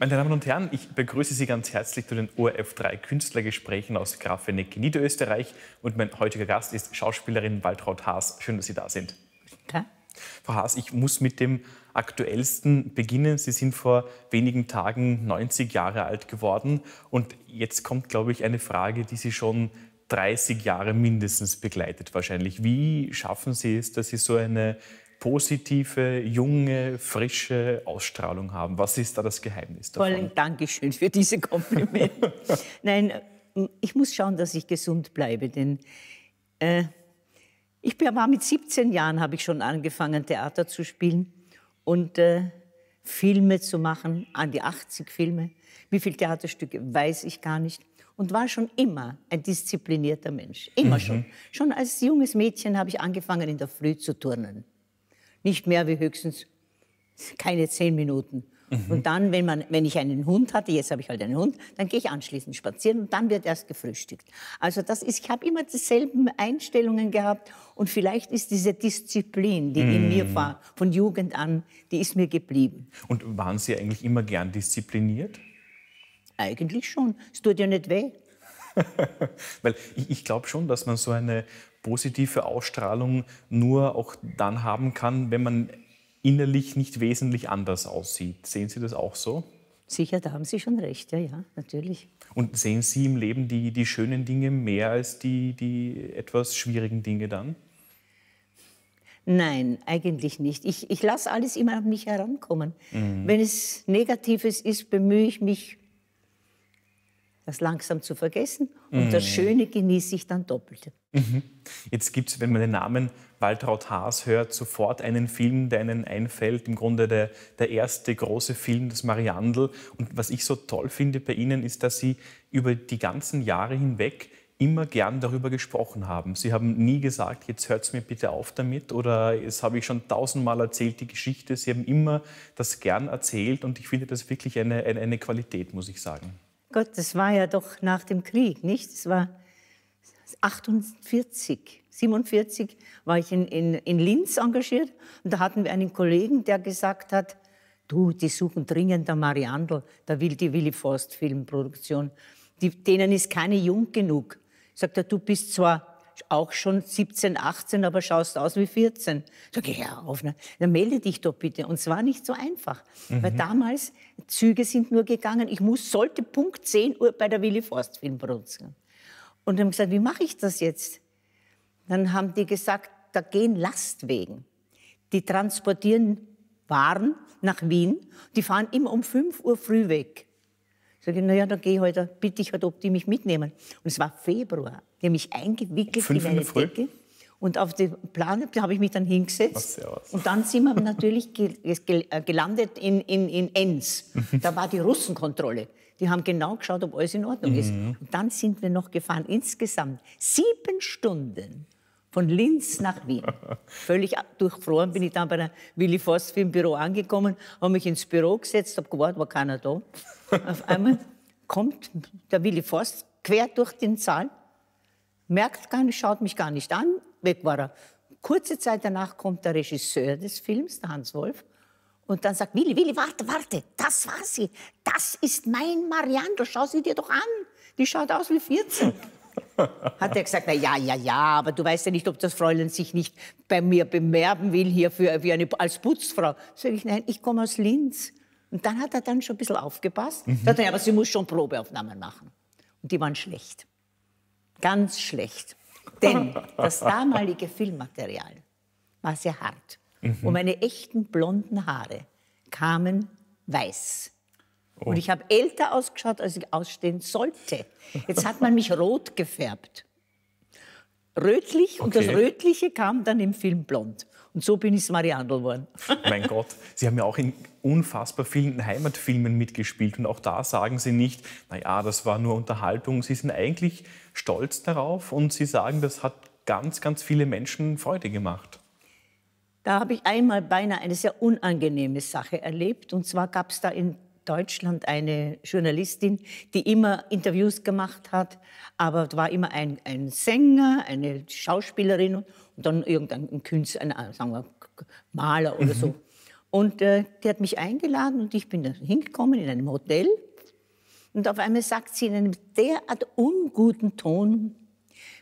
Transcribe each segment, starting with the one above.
Meine Damen und Herren, ich begrüße Sie ganz herzlich zu den ORF3 Künstlergesprächen aus Grafenegg, Niederösterreich. Und mein heutiger Gast ist Schauspielerin Waltraud Haas. Schön, dass Sie da sind. Ja. Frau Haas, ich muss mit dem aktuellsten beginnen. Sie sind vor wenigen Tagen 90 Jahre alt geworden. Und jetzt kommt, glaube ich, eine Frage, die Sie schon 30 Jahre mindestens begleitet wahrscheinlich. Wie schaffen Sie es, dass Sie so eine positive, junge, frische Ausstrahlung haben? Was ist da das Geheimnis davon? Vor allem Dankeschön für diese Komplimente. Nein, ich muss schauen, dass ich gesund bleibe, denn äh, ich war mit 17 Jahren habe ich schon angefangen Theater zu spielen und äh, Filme zu machen, an die 80 Filme. Wie viele Theaterstücke weiß ich gar nicht und war schon immer ein disziplinierter Mensch. Immer mhm. schon. Schon als junges Mädchen habe ich angefangen, in der Früh zu turnen. Nicht mehr wie höchstens keine zehn Minuten. Mhm. Und dann, wenn, man, wenn ich einen Hund hatte, jetzt habe ich halt einen Hund, dann gehe ich anschließend spazieren und dann wird erst gefrühstückt. Also das ist, ich habe immer dieselben Einstellungen gehabt und vielleicht ist diese Disziplin, die mhm. in mir war, von Jugend an, die ist mir geblieben. Und waren Sie eigentlich immer gern diszipliniert? Eigentlich schon. Es tut ja nicht weh. Weil ich, ich glaube schon, dass man so eine positive Ausstrahlung nur auch dann haben kann, wenn man innerlich nicht wesentlich anders aussieht. Sehen Sie das auch so? Sicher, da haben Sie schon recht, ja, ja, natürlich. Und sehen Sie im Leben die, die schönen Dinge mehr als die, die etwas schwierigen Dinge dann? Nein, eigentlich nicht. Ich, ich lasse alles immer an mich herankommen. Mhm. Wenn es Negatives ist, bemühe ich mich, das langsam zu vergessen. Und mhm. das Schöne genieße ich dann doppelt. Mhm. Jetzt gibt es, wenn man den Namen Waltraud Haas hört, sofort einen Film, der einen einfällt. Im Grunde der, der erste große Film, das Mariandel. Und was ich so toll finde bei Ihnen, ist, dass Sie über die ganzen Jahre hinweg immer gern darüber gesprochen haben. Sie haben nie gesagt, jetzt hört es mir bitte auf damit oder es habe ich schon tausendmal erzählt, die Geschichte. Sie haben immer das gern erzählt und ich finde das wirklich eine, eine, eine Qualität, muss ich sagen. Gott, das war ja doch nach dem Krieg, nicht? Es war 48, 47 war ich in, in, in Linz engagiert und da hatten wir einen Kollegen, der gesagt hat, du, die suchen dringend der Mariandel, da will die Willy Forst Filmproduktion. Die, denen ist keine jung genug. Sagt er, du bist zwar auch schon 17, 18, aber schaust aus wie 14. Sag ich, ja, auf, ne? dann melde dich doch bitte. Und es war nicht so einfach, mhm. weil damals Züge sind nur gegangen. Ich muss, sollte Punkt 10 Uhr bei der Willy Forst Filmproduktion. Und dann haben gesagt, wie mache ich das jetzt? Dann haben die gesagt, da gehen Lastwegen. Die transportieren Waren nach Wien. Die fahren immer um 5 Uhr früh weg. Sag ich, naja, dann gehe ich halt, bitte ich halt, ob die mich mitnehmen. Und es war Februar. Die haben mich eingewickelt Fünf in eine Decke. Und auf die Plane habe ich mich dann hingesetzt. Und dann sind wir natürlich äh, gelandet in, in, in Enns. Da war die Russenkontrolle. Die haben genau geschaut, ob alles in Ordnung ist. Mhm. Und dann sind wir noch gefahren, insgesamt sieben Stunden von Linz nach Wien. Völlig durchfroren bin ich dann bei der Willy Forst Filmbüro angekommen, habe mich ins Büro gesetzt, habe gewartet, war keiner da. Auf einmal kommt der Willy Forst quer durch den Saal, merkt gar nicht, schaut mich gar nicht an, weg war er. Kurze Zeit danach kommt der Regisseur des Films, der Hans Wolf, und dann sagt Willi, Willi, warte, warte, das war sie. Das ist mein Mariandel, schau sie dir doch an. Die schaut aus wie 14. Hat er gesagt, na ja, ja, ja, aber du weißt ja nicht, ob das Fräulein sich nicht bei mir bemerben will hier für, für eine, als Putzfrau. Sag ich, nein, ich komme aus Linz. Und dann hat er dann schon ein bisschen aufgepasst. Mhm. Sagt er, aber sie muss schon Probeaufnahmen machen. Und die waren schlecht. Ganz schlecht. Denn das damalige Filmmaterial war sehr hart. Mhm. Und meine echten blonden Haare kamen weiß. Oh. Und ich habe älter ausgeschaut, als ich ausstehen sollte. Jetzt hat man mich rot gefärbt. Rötlich okay. und das Rötliche kam dann im Film blond. Und so bin ich Mariandel geworden. Mein Gott, Sie haben ja auch in unfassbar vielen Heimatfilmen mitgespielt. Und auch da sagen Sie nicht, naja, das war nur Unterhaltung. Sie sind eigentlich stolz darauf und Sie sagen, das hat ganz, ganz viele Menschen Freude gemacht. Da habe ich einmal beinahe eine sehr unangenehme Sache erlebt. Und zwar gab es da in Deutschland eine Journalistin, die immer Interviews gemacht hat, aber war immer ein, ein Sänger, eine Schauspielerin dann irgendein Künstler, ein, sagen wir, Maler oder mhm. so. Und äh, die hat mich eingeladen und ich bin da hingekommen in einem Hotel. Und auf einmal sagt sie in einem derart unguten Ton,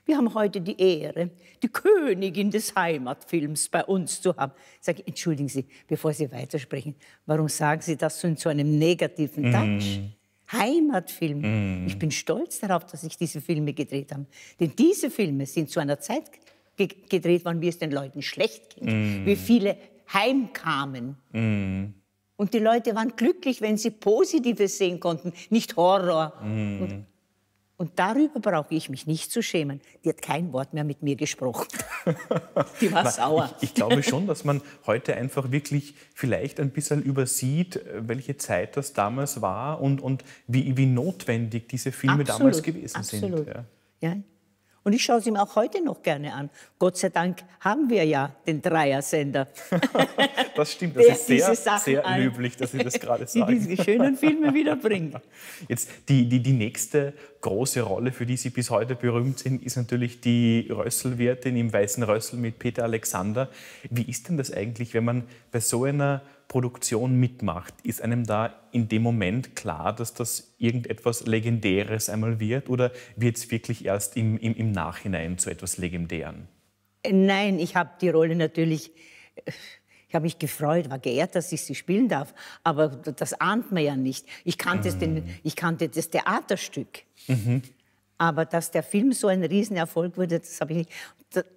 wir haben heute die Ehre, die Königin des Heimatfilms bei uns zu haben. Ich sage, entschuldigen Sie, bevor Sie weitersprechen, warum sagen Sie das so in so einem negativen Touch? Mm. Heimatfilm. Mm. Ich bin stolz darauf, dass ich diese Filme gedreht habe. Denn diese Filme sind zu einer Zeit gedreht worden, wie es den Leuten schlecht ging. Mm. Wie viele heimkamen. Mm. Und die Leute waren glücklich, wenn sie Positives sehen konnten, nicht Horror. Mm. Und, und, darüber brauche ich mich nicht zu schämen. Die hat kein Wort mehr mit mir gesprochen. die war sauer. Ich, ich, glaube schon, dass man heute einfach wirklich vielleicht ein bisschen übersieht, welche Zeit das damals war und, und wie, wie notwendig diese Filme Absolut. damals gewesen Absolut. sind. Ja. Ja. Und ich schaue sie mir auch heute noch gerne an. Gott sei Dank haben wir ja den Dreiersender. das stimmt, das ist sehr, sehr löblich, dass Sie das gerade sagen. Die diese schönen Filme wiederbringen. Jetzt die, die, die nächste große Rolle, für die Sie bis heute berühmt sind, ist natürlich die Rösselwirtin im Weißen Rössel mit Peter Alexander. Wie ist denn das eigentlich, wenn man bei so einer Produktion mitmacht, ist einem da in dem Moment klar, dass das irgendetwas Legendäres einmal wird oder wird es wirklich erst im, im, im Nachhinein zu etwas Legendären? Nein, ich habe die Rolle natürlich, ich habe mich gefreut, war geehrt, dass ich sie spielen darf, aber das ahnt man ja nicht. Ich kannte, mm. den, ich kannte das Theaterstück. Mhm. Aber dass der Film so ein Riesenerfolg wurde, das habe ich nicht.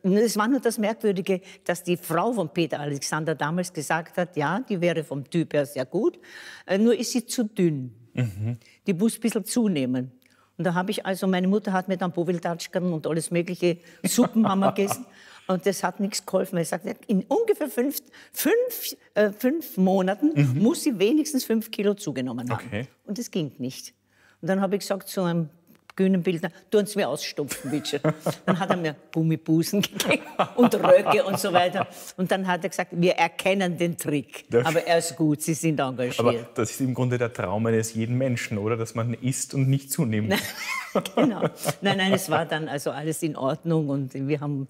Es war nur das Merkwürdige, dass die Frau von Peter Alexander damals gesagt hat, ja, die wäre vom Typ her sehr gut, äh, nur ist sie zu dünn. Mhm. Die muss ein bisschen zunehmen. Und da habe ich also, meine Mutter hat mir dann Bovildatschkern und alles mögliche Suppen haben wir gegessen. Und das hat nichts geholfen. Er sagt, in ungefähr fünf, fünf, äh, fünf Monaten mhm. muss sie wenigstens fünf Kilo zugenommen haben. Okay. Und das ging nicht. Und dann habe ich gesagt zu einem Bühnenbildner, tun Sie mir ausstopfen, bitte. Dann hat er mir Gummibusen gegeben und Röcke und so weiter. Und dann hat er gesagt, wir erkennen den Trick. Aber er ist gut, Sie sind engagiert. Aber das ist im Grunde der Traum eines jeden Menschen, oder? Dass man isst und nicht zunimmt. genau. Nein, nein, es war dann also alles in Ordnung und wir haben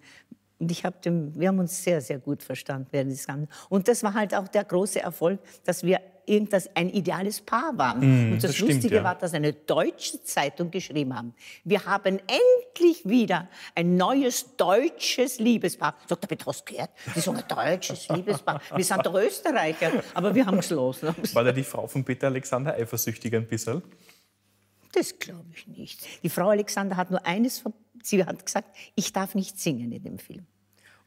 und ich hab dem, wir haben uns sehr, sehr gut verstanden während des Ganzen. Und das war halt auch der große Erfolg, dass wir irgendwas, ein ideales Paar waren. Mm, und das, das Lustige stimmt, ja. war, dass eine deutsche Zeitung geschrieben haben, wir haben endlich wieder ein neues deutsches Liebespaar. Sagt der Petros gehört, wir sind ein deutsches Liebespaar. Wir sind doch Österreicher, aber wir haben es los. War da die Frau von Peter Alexander eifersüchtig ein bisschen? Das glaube ich nicht. Die Frau Alexander hat nur eines, sie hat gesagt, ich darf nicht singen in dem Film.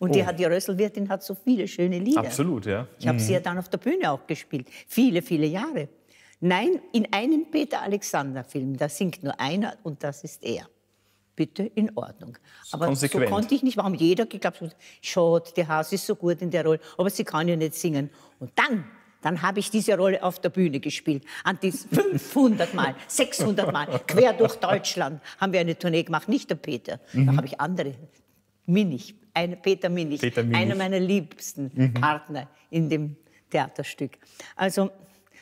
Und oh. die, hat, die Rösselwirtin hat so viele schöne Lieder. Absolut, ja. Ich habe mhm. sie ja dann auf der Bühne auch gespielt. Viele, viele Jahre. Nein, in einem Peter Alexander-Film, da singt nur einer und das ist er. Bitte in Ordnung. Aber Konsequent. so konnte ich nicht. Warum jeder geglaubt hat, schaut, der Haus ist so gut in der Rolle, aber sie kann ja nicht singen. Und dann dann habe ich diese Rolle auf der Bühne gespielt. An die 500 Mal, 600 Mal, quer durch Deutschland haben wir eine Tournee gemacht. Nicht der Peter, mhm. da habe ich andere. Minich, eine, Peter, Minich, Peter Minich, einer meiner liebsten mhm. Partner in dem Theaterstück. Also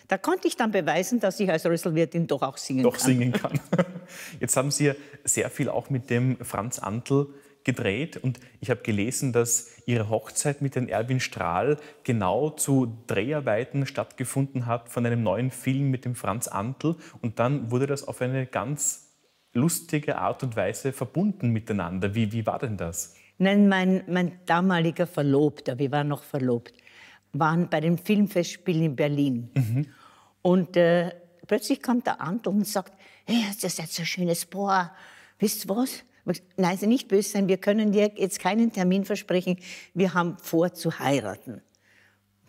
da konnte ich dann beweisen, dass ich als Rösselwirtin doch auch singen doch kann. Doch singen kann. Jetzt haben Sie ja sehr viel auch mit dem Franz Antl gedreht und ich habe gelesen, dass Ihre Hochzeit mit dem Erwin Strahl genau zu Dreharbeiten stattgefunden hat von einem neuen Film mit dem Franz Antl und dann wurde das auf eine ganz lustige Art und Weise verbunden miteinander. Wie, wie war denn das? Nein, mein, mein damaliger Verlobter, wir waren noch verlobt, waren bei den Filmfestspielen in Berlin. Mhm. Und äh, plötzlich kommt der Antl und sagt, hey, das ist jetzt so ein schönes Boah. Wisst ihr was? Nein, Sie nicht böse sein, wir können dir jetzt keinen Termin versprechen. Wir haben vor zu heiraten.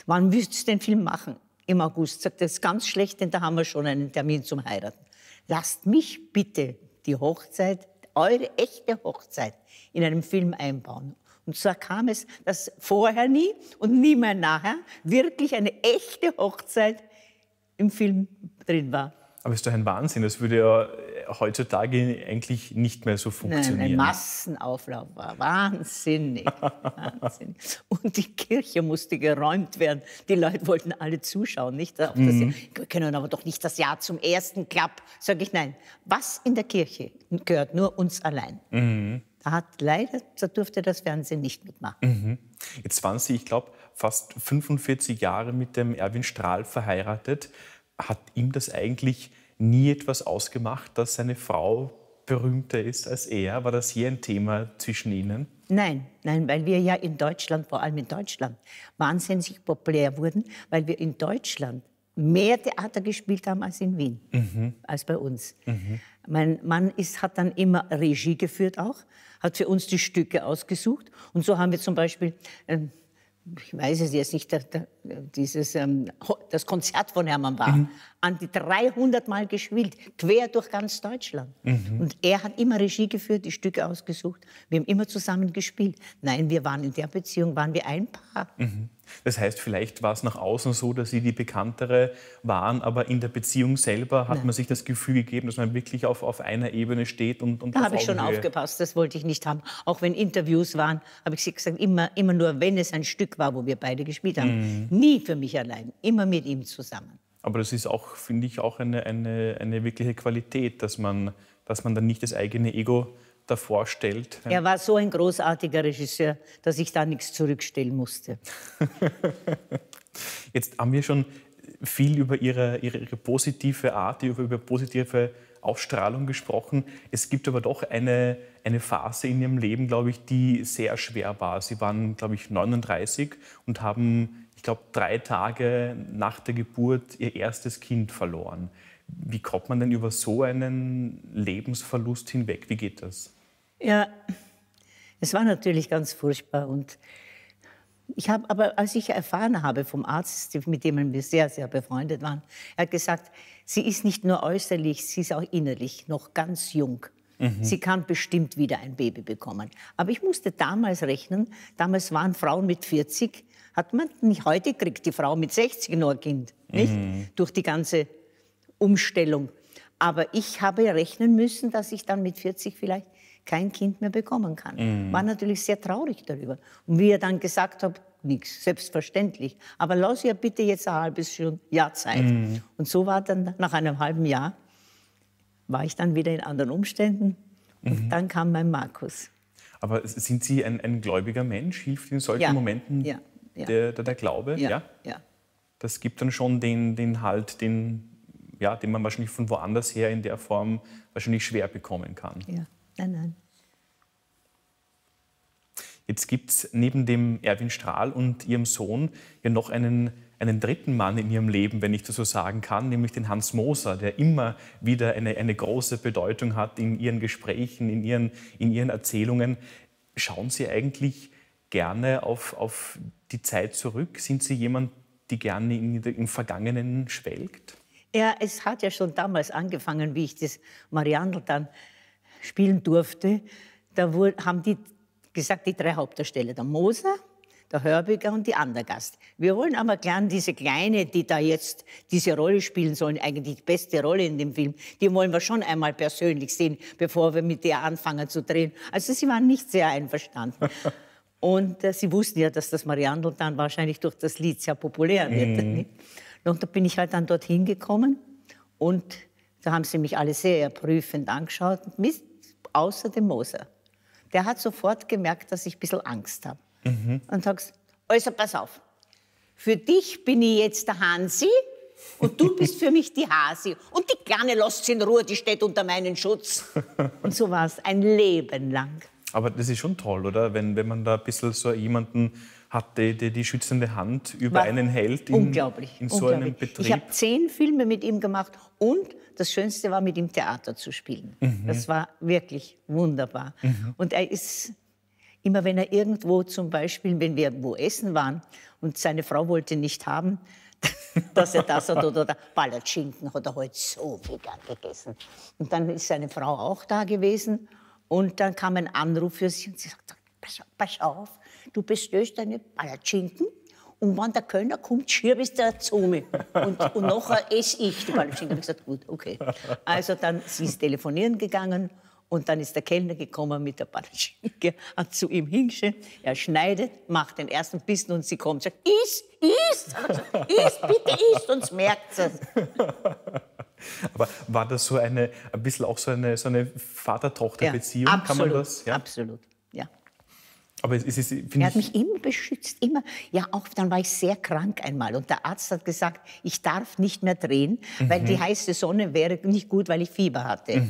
Wann willst du den Film machen? Im August. Sagt das ist ganz schlecht, denn da haben wir schon einen Termin zum Heiraten. Lasst mich bitte die Hochzeit, eure echte Hochzeit, in einem Film einbauen. Und so kam es, dass vorher nie und nie mehr nachher wirklich eine echte Hochzeit im Film drin war. Aber es ist doch ein Wahnsinn. Das würde ja heutzutage eigentlich nicht mehr so funktionieren. Nein, ein Massenauflauf war wahnsinnig. wahnsinnig. Und die Kirche musste geräumt werden. Die Leute wollten alle zuschauen. Nicht auf mhm. wir können aber doch nicht das Jahr zum ersten Klapp. Sage ich, nein. Was in der Kirche gehört nur uns allein. Mhm. Da hat leider, da durfte das Fernsehen nicht mitmachen. Mhm. Jetzt waren Sie, ich glaube, fast 45 Jahre mit dem Erwin Strahl verheiratet. Hat ihm das eigentlich nie etwas ausgemacht, dass seine Frau berühmter ist als er? War das je ein Thema zwischen Ihnen? Nein, nein, weil wir ja in Deutschland, vor allem in Deutschland, wahnsinnig populär wurden, weil wir in Deutschland mehr Theater gespielt haben als in Wien, mhm. als bei uns. Mhm. Mein Mann ist, hat dann immer Regie geführt auch, hat für uns die Stücke ausgesucht. Und so haben wir zum Beispiel ähm, ich weiß es jetzt nicht, der, der, dieses, ähm, das Konzert von Hermann Bach, mhm. an die 300 Mal gespielt, quer durch ganz Deutschland. Mhm. Und er hat immer Regie geführt, die Stücke ausgesucht. Wir haben immer zusammen gespielt. Nein, wir waren in der Beziehung, waren wir ein Paar. Mhm. Das heißt, vielleicht war es nach außen so, dass Sie die Bekanntere waren, aber in der Beziehung selber hat Nein. man sich das Gefühl gegeben, dass man wirklich auf, auf einer Ebene steht und, und Da habe ich schon aufgepasst, das wollte ich nicht haben. Auch wenn Interviews waren, habe ich gesagt, immer, immer nur, wenn es ein Stück war, wo wir beide gespielt haben. Mhm. Nie für mich allein, immer mit ihm zusammen. Aber das ist auch, finde ich, auch eine, eine, eine wirkliche Qualität, dass man, dass man dann nicht das eigene Ego davor stellt. Er war so ein großartiger Regisseur, dass ich da nichts zurückstellen musste. Jetzt haben wir schon viel über ihre, ihre, ihre positive Art, über, über positive Ausstrahlung gesprochen. Es gibt aber doch eine, eine Phase in Ihrem Leben, glaube ich, die sehr schwer war. Sie waren, glaube ich, 39 und haben, ich glaube, drei Tage nach der Geburt Ihr erstes Kind verloren. Wie kommt man denn über so einen Lebensverlust hinweg? Wie geht das? Ja, es war natürlich ganz furchtbar. Und ich habe, aber als ich erfahren habe vom Arzt, mit dem wir sehr, sehr befreundet waren, er hat gesagt, sie ist nicht nur äußerlich, sie ist auch innerlich noch ganz jung. Mhm. Sie kann bestimmt wieder ein Baby bekommen. Aber ich musste damals rechnen, damals waren Frauen mit 40, hat man nicht, heute kriegt die Frau mit 60 nur ein Kind, nicht? Mhm. Durch die ganze Umstellung. Aber ich habe rechnen müssen, dass ich dann mit 40 vielleicht kein Kind mehr bekommen kann. Mhm. War natürlich sehr traurig darüber. Und wie er dann gesagt hat, nichts, selbstverständlich. Aber lass ihr bitte jetzt ein halbes Jahr Zeit. Mhm. Und so war dann nach einem halben Jahr, war ich dann wieder in anderen Umständen. Und mhm. dann kam mein Markus. Aber sind Sie ein, ein gläubiger Mensch? Hilft in solchen ja. Momenten ja. Ja. Der, der, der, Glaube? Ja. Das gibt dann schon den, den Halt, den, ja, den man wahrscheinlich von woanders her in der Form wahrscheinlich schwer bekommen kann. Ja, nein, nein. Jetzt gibt es neben dem Erwin Strahl und ihrem Sohn ja noch einen, einen dritten Mann in ihrem Leben, wenn ich das so sagen kann, nämlich den Hans Moser, der immer wieder eine, eine große Bedeutung hat in ihren Gesprächen, in ihren, in ihren Erzählungen. Schauen Sie eigentlich gerne auf, auf die Zeit zurück? Sind Sie jemand, die gerne in, im Vergangenen schwelgt? Ja, es hat ja schon damals angefangen, wie ich das Mariandel dann spielen durfte. Da haben die gesagt, die drei Hauptdarsteller, der Moser, der Hörbüger und die Andergast. Wir wollen aber gern diese Kleine, die da jetzt diese Rolle spielen sollen, eigentlich die beste Rolle in dem Film, die wollen wir schon einmal persönlich sehen, bevor wir mit der anfangen zu drehen. Also sie waren nicht sehr einverstanden. Und äh, sie wussten ja, dass das Mariandel dann wahrscheinlich durch das Lied sehr populär wird. Mhm. Und da bin ich halt dann dorthin gekommen und da haben sie mich alle sehr prüfend angeschaut, außer dem Moser der hat sofort gemerkt, dass ich ein bisschen Angst habe. Mhm. Und sagt, also pass auf, für dich bin ich jetzt der Hansi und du bist für mich die Hasi. Und die Kleine lässt in Ruhe, die steht unter meinen Schutz. Und so war es ein Leben lang. Aber das ist schon toll, oder? Wenn, wenn man da ein bisschen so jemanden hat, der die, die schützende Hand über war einen hält in, unglaublich, in so unglaublich. einem Betrieb. Ich habe zehn Filme mit ihm gemacht und das Schönste war, mit ihm Theater zu spielen. Mhm. Das war wirklich wunderbar. Mhm. Und er ist, immer wenn er irgendwo zum Beispiel, wenn wir wo essen waren und seine Frau wollte nicht haben, dass er das hat oder der Palatschinken hat er heute so viel gern gegessen. Und dann ist seine Frau auch da gewesen und dann kam ein Anruf für sie und sie sagt, pass, pass auf, du bestellst deine Palatschinken und wenn der Kölner kommt, schiebst du zu mir. Und, und nachher esse ich die Palatschinken. Da habe ich gesagt, gut, okay. Also dann sie ist telefonieren gegangen und dann ist der Kellner gekommen mit der Palatschinke, hat zu ihm hingestellt. Er schneidet, macht den ersten Bissen und sie kommt und sagt, iss, iss. Iss, bitte iss, sonst merkt es. Aber war das so eine, ein bisschen auch so eine, so eine Vater-Tochter-Beziehung? Ja, absolut, Kann man das? Ja? absolut, ja. Aber es ist, finde Er hat ich, mich immer beschützt, immer. Ja, auch dann war ich sehr krank einmal und der Arzt hat gesagt, ich darf nicht mehr drehen, weil Mhm. die heiße Sonne wäre nicht gut, weil ich Fieber hatte.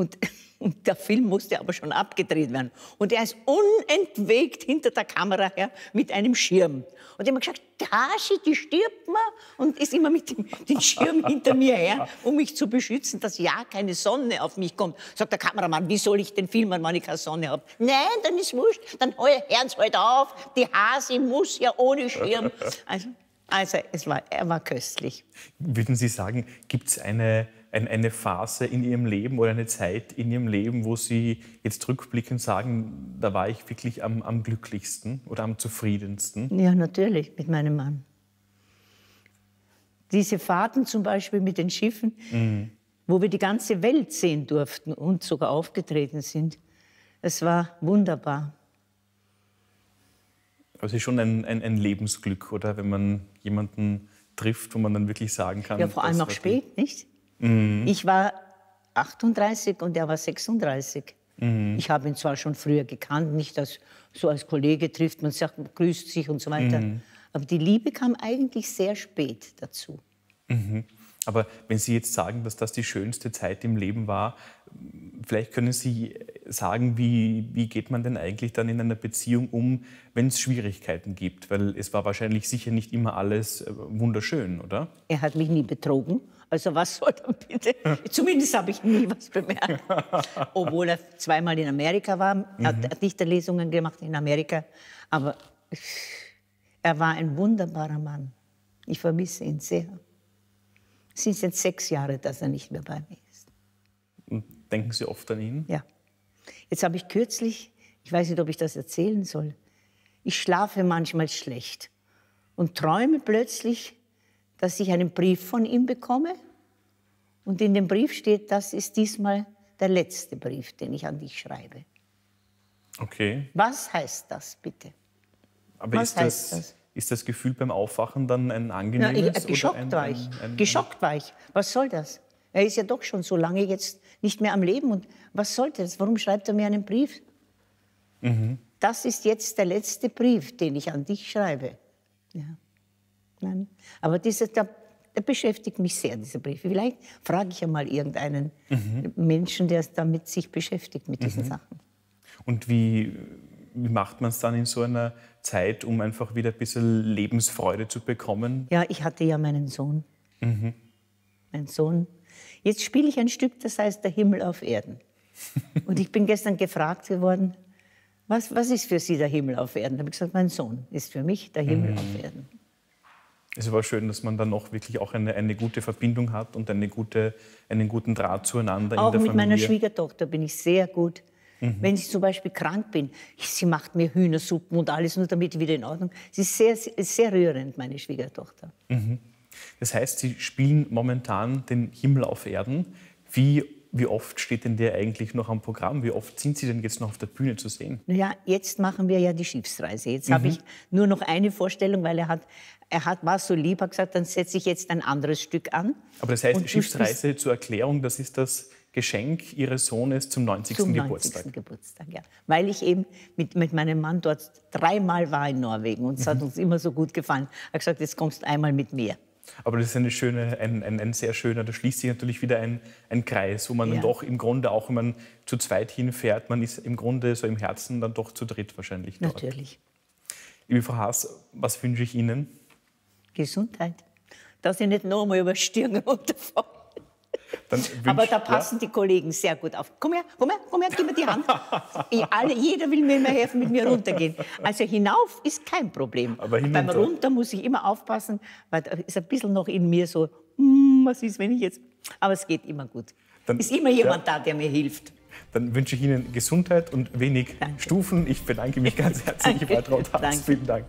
Und, und der Film musste aber schon abgedreht werden. Und er ist unentwegt hinter der Kamera her mit einem Schirm. Und ich habe gesagt, Hasi, die stirbt mal. Und ist immer mit dem den Schirm hinter mir her, um mich zu beschützen, dass ja keine Sonne auf mich kommt. Sagt der Kameramann, wie soll ich den filmen, wenn ich keine Sonne habe? Nein, dann ist wurscht, dann hören Sie halt auf. Die Hasi muss ja ohne Schirm. Also, also es war, er war köstlich. würden Sie sagen, gibt es eine, ein, eine Phase in Ihrem Leben oder eine Zeit in Ihrem Leben, wo Sie jetzt rückblickend sagen, da war ich wirklich am, am glücklichsten oder am zufriedensten? Ja, natürlich, mit meinem Mann. Diese Fahrten zum Beispiel mit den Schiffen, wo wir die ganze Welt sehen durften und sogar aufgetreten sind, es war wunderbar. Aber es ist schon ein, ein, ein Lebensglück, oder? Wenn man jemanden trifft, wo man dann wirklich sagen kann. Ja, vor allem auch spät, nicht? Ich war 38 und er war 36. Ich habe ihn zwar schon früher gekannt, nicht als, so als Kollege trifft, man sagt, man grüßt sich und so weiter. Aber die Liebe kam eigentlich sehr spät dazu. die- Aber wenn Sie jetzt sagen, dass das die schönste Zeit im Leben war, vielleicht können Sie sagen, wie, wie geht man denn eigentlich dann in einer Beziehung um, wenn es Schwierigkeiten gibt? Weil es war wahrscheinlich sicher nicht immer alles äh, wunderschön, oder? Er hat mich nie betrogen. Also was soll er bitte? Zumindest habe ich nie was bemerkt. Obwohl er zweimal in Amerika war. Er hat Dichterlesungen gemacht in Amerika. Aber er war ein wunderbarer Mann. Ich vermisse ihn sehr. Es sind jetzt sechs Jahre, dass er nicht mehr bei mir ist. Und denken Sie oft an ihn? Ja. Jetzt habe ich kürzlich, ich weiß nicht, ob ich das erzählen soll, ich schlafe manchmal schlecht und träume plötzlich, dass ich einen Brief von ihm bekomme. Und in dem Brief steht, das ist diesmal der letzte Brief, den ich an dich schreibe. Okay. Was heißt das bitte? Aber Was ist, heißt das, das? ist das Gefühl beim Aufwachen dann ein Na, angenehmes? ich, äh, oder geschockt ein, war ich. ein- ein- geschockt war ich. Was soll das? Er ist ja doch schon so lange jetzt nicht mehr am Leben. Und was sollte das? Warum schreibt er mir einen Brief? Mhm. Das ist jetzt der letzte Brief, den ich an dich schreibe. Ja. Nein. Aber dieser, der, der beschäftigt mich sehr, dieser Brief. Vielleicht frage ich ja mal irgendeinen Mhm. Menschen, der damit sich beschäftigt mit diesen Sachen. Und wie, wie macht man es dann in so einer Zeit, um einfach wieder ein bisschen Lebensfreude zu bekommen? Ja, ich hatte ja meinen Sohn. Mhm. Mein Sohn. Jetzt spiele ich ein Stück, das heißt Der Himmel auf Erden. Und ich bin gestern gefragt geworden, was, was ist für Sie der Himmel auf Erden? Da habe ich gesagt, mein Sohn ist für mich der Mhm. Himmel auf Erden. Es war schön, dass man dann auch wirklich auch eine, eine gute Verbindung hat und eine gute, einen guten Draht zueinander Auch in der mit Familie. meiner Schwiegertochter bin ich sehr gut. Mhm. Wenn ich zum Beispiel krank bin, sie macht mir Hühnersuppen und alles nur damit ich wieder in Ordnung. Sie ist sehr, sehr, sehr rührend, meine Schwiegertochter. Das heißt, Sie spielen momentan den Himmel auf Erden. Wie, wie oft steht denn der eigentlich noch am Programm? Wie oft sind Sie denn jetzt noch auf der Bühne zu sehen? Ja, jetzt machen wir ja die Schiffsreise. Jetzt Mhm. habe ich nur noch eine Vorstellung, weil er hat, er hat, war so lieb, hat gesagt, dann setze ich jetzt ein anderes Stück an. Aber das heißt, Und Schiffsreise zur Erklärung, das ist das Geschenk Ihres Sohnes zum 90. Zum 90. Geburtstag. Geburtstag. ja. Weil ich eben mit, mit meinem Mann dort dreimal war in Norwegen und es Mhm. hat uns immer so gut gefallen. Er hat gesagt, jetzt kommst du einmal mit mir. Aber das ist eine schöne, ein, ein, ein sehr schöner, da schließt sich natürlich wieder ein, ein Kreis, wo man Ja. dann doch im Grunde, auch wenn man zu zweit hinfährt, man ist im Grunde so im Herzen dann doch zu dritt wahrscheinlich dort. Natürlich. Liebe Frau Haas, was wünsche ich Ihnen? Gesundheit. Dass ich nicht noch einmal über Stirn runterfalle. Dann Aber wünsch- da passen die Kollegen sehr gut auf. Komm her, komm her, komm her, gib mir die Hand. Ich, alle, jeder will mir immer helfen, mit mir runtergehen. Also hinauf ist kein Problem. Aber Beim? Runter muss ich immer aufpassen, weil da ist ein bisschen noch in mir so, hm, was ist, wenn ich jetzt... Aber es geht immer gut. Dann- ist immer jemand da, der mir hilft. Dann wünsche ich Ihnen Gesundheit und wenig Danke. Stufen. Ich bedanke mich ganz herzlich, Danke. Frau. Vielen Dank.